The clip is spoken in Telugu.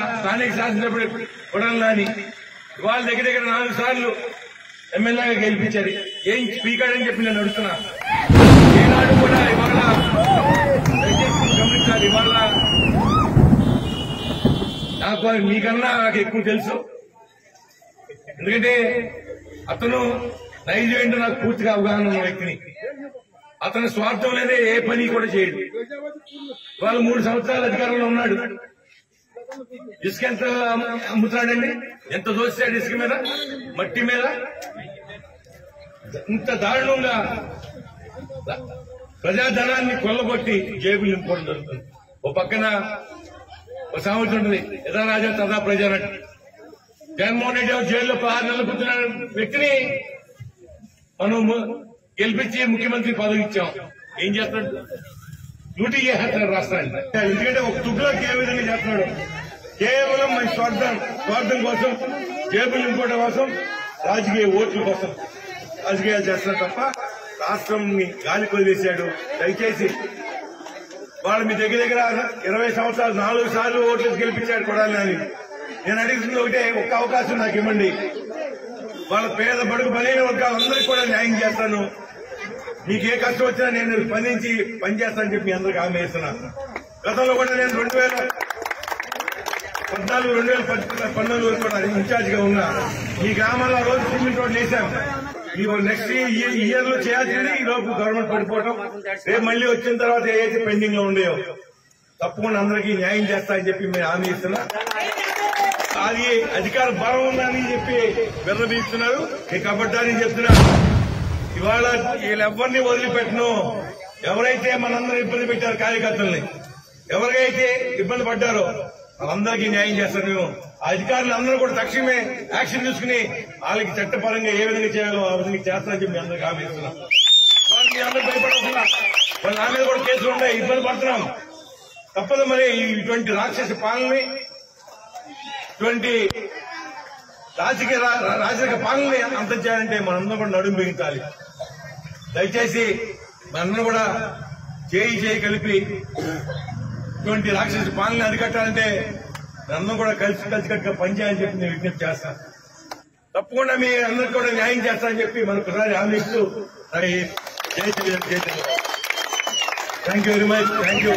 స్థానిక శాసనసభ్యుడు కొడాలి వాళ్ళ ఇవాళ దగ్గర దగ్గర నాలుగు సార్లు ఎమ్మెల్యేగా గెలిపించారు. ఏం స్పీకర్ అని చెప్పి నేను అడుగుతున్నా. ఈనాడు కూడా ఇవాళ గమనించాలి. ఇవాళ నాకు మీకన్నా నాకు ఎక్కువ తెలుసు. ఎందుకంటే అతను నైజం ఏంటో నాకు పూర్తిగా అవగాహన ఉన్న వ్యక్తిని. అతని స్వార్థం లేదే ఏ పని కూడా చేయడు. వాళ్ళు మూడు సంవత్సరాల అధికారంలో ఉన్నాడు. ఇసుక ఎంత అమ్ము- అమ్ముతున్నాడండి ఎంత దోస్తాడు ఇసుక మీద మట్టి మీద ఇంత దారుణంగా ప్రజాధనాన్ని కొల్లగొట్టి జేబులు నింపుకోవడం జరుగుతుంది ఓ పక్కన ఒక సామెత ఉంటుంది యథా రాజా తదా ప్రజా అన్నట్టు. జగన్మోహన్ రెడ్డి ఏమో జైల్లో పదహారు నెలలు కూర్చున్న వ్యక్తిని మనం ము- గెలిపించి ముఖ్యమంత్రి పదవి ఇచ్చాం ఏం చేస్తాడు డ్యూటీ చేస్తాడు రాష్ట్రాన్ని ఎందుకంటే ఒక తుగ్లోకి ఏ విధంగా చేస్తున్నాడు కేవలం మన స్వార్థం స్వార్థం కోసం జేబులు నింపుకోవడం కోసం రాజకీయ ఓట్ల కోసం రాజకీయాలు చేస్తున్నాడు తప్ప రాష్ట్రంని గాలి వదిలేశాడు దయచేసి వాళ్ళు మీ దగ్గర దగ్గర ఇరవై సంవత్సరాలు నాలుగు సార్లు ఓట్లు గెలిపించాడు కొడాలని నేను. అడుగుతుంది ఒకటే ఒక్క అవకాశం నాకు ఇవ్వండి. వాళ్ళ పేద బడుగు బలైన వర్గాలందరికీ కూడా న్యాయం చేస్తాను. మీకు ఏ కష్టం వచ్చినా నేను స్పందించి పనిచేస్తానని చెప్పి అందరికి హామీ ఇస్తున్నాను గతంలో కూడా నేను రెండు వేల పద్నాలుగు రెండు వేల పద్- పంతొమ్మిది వరకు కూడా ఇన్ఛార్జ్గా ఉన్నా ఈ గ్రామాల్లో రోజు సిమెంట్ రోడ్లు వేసాం నెక్స్ట్ ఇయర్లో చేయాల్సింది ఈ లోపు గవర్నమెంట్ పడిపోవటం. రేపు మళ్ళీ వచ్చిన తర్వాత ఏదైతే పెండింగ్లో ఉండేవో తప్పకుండా అందరికీ న్యాయం చేస్తా అని చెప్పి మేము హామీ ఇస్తున్నా. అది అధికార బలం ఉందని చెప్పి విర్రబీస్తున్నారు నేను కబడ్డాని చెప్తున్నా ఇవాళ వీళ్ళెవ్వరిని వదిలిపెట్టను ఎవరైతే మనందరం ఇబ్బంది పెట్టారు కార్యకర్తల్ని ఎవరికైతే ఇబ్బంది పడ్డారో వాళ్ళందరికీ న్యాయం చేస్తారు. మేము ఆ అధికారులు అందరూ కూడా తక్షణమే యాక్షన్ తీసుకుని వాళ్ళకి చట్టపరంగా ఏ విధంగా చేయాలో ఆ విధంగా చేస్తానని చెప్పి మీ అందరికి హామీ ఇస్తున్నాం. అందరూ భయపడకుండా వాళ్ళ నా మీద కూడా కేసులు ఉన్నాయి ఇబ్బంది పడుతున్నాం. తప్పదు మరి ఇటువంటి రాక్షస పాలనని ఇటువంటి రాజకీయ రాజకీయ పాలనని అంతం చేయాలంటే మనందరం కూడా నడుము బిగించాలి. దయచేసి మనందరం కూడా చేయి చేయి కలిపి ఇటువంటి రాక్షస పాలన అరికట్టాలంటే నన్ను కూడా కలిసి కలిసికట్టుగా పనిచేయాలని చెప్పి నేను విజ్ఞప్తి చేస్తాను తప్పకుండా మీ అందరికి కూడా న్యాయం చేస్తానని చెప్పి మరొకసారి హామీ ఇస్తూ మరి జై జై thank you very much thank you